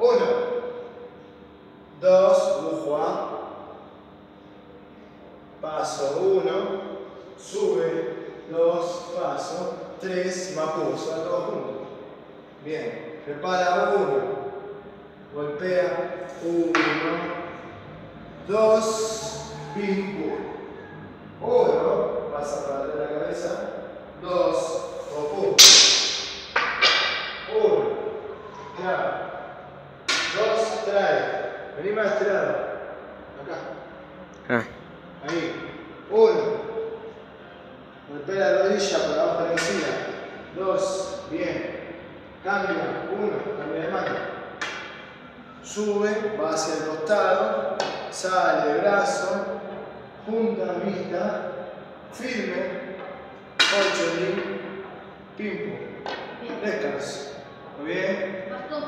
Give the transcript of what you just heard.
Uno. Dos, bujua. Paso uno. Sube. Dos, paso. Tres, mapuso. Todo junto. Bien. Prepara uno. Golpea. Uno. Dos. Pum. Uno. Pasa para atrás la cabeza. Dos. Pum. Uno. Dos, trae. Vení más este lado. Acá. Ah. Ahí. Uno. Golpea la rodilla por abajo de la encía. Dos. Bien. Cambia. Uno. Cambia de mano. Sube. Va hacia el costado. Sale de brazo. Punta vista. Firme. Ocho. Pim. Pim. pum. Descanso. Muy bien. Bastón.